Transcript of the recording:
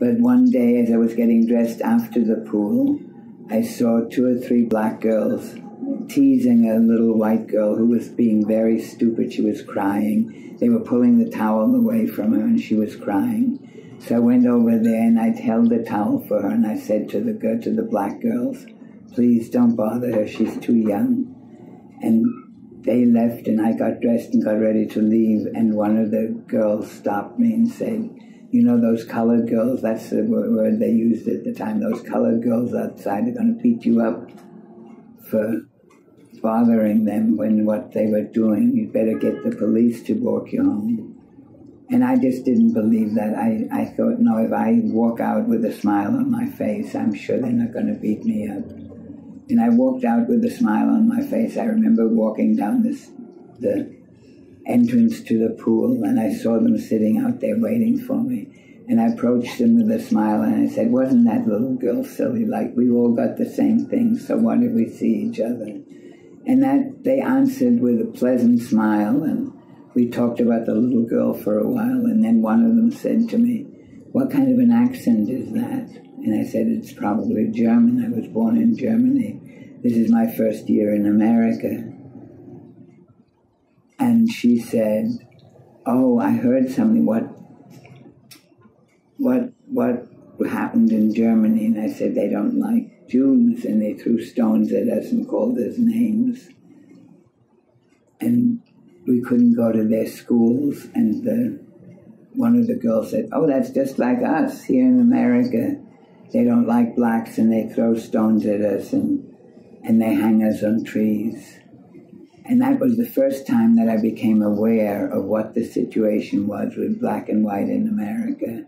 But one day, as I was getting dressed after the pool, I saw two or three black girls teasing a little white girl who was being very stupid. She was crying. They were pulling the towel away from her, and she was crying. So I went over there and I held the towel for her, and I said to the girl, to the black girls, "Please don't bother her. She's too young." And they left, and I got dressed and got ready to leave. And one of the girls stopped me and said, "You know those colored girls? That's the word they used at the time. Those colored girls outside are going to beat you up for bothering them when what they were doing. You'd better get the police to walk you home." And I just didn't believe that. I, I thought, no, if I walk out with a smile on my face, I'm sure they're not going to beat me up. And I walked out with a smile on my face. I remember walking down this the entrance to the pool, and I saw them sitting out there waiting for me. And I approached them with a smile, and I said, "Wasn't that little girl silly? Like we all got the same thing, so why did we see each other?" And that they answered with a pleasant smile and we talked about the little girl for a while, and then one of them said to me, What kind of an accent is that? And I said, It's probably German. I was born in Germany. This is my first year in America. And she said, Oh, I heard something. What, what, what happened in Germany? And I said, They don't like Jews, and they threw stones at us and called us names. And we couldn't go to their schools. And the, one of the girls said, Oh, that's just like us here in America. They don't like blacks and they throw stones at us and, and they hang us on trees. And that was the first time that I became aware of what the situation was with black and white in America.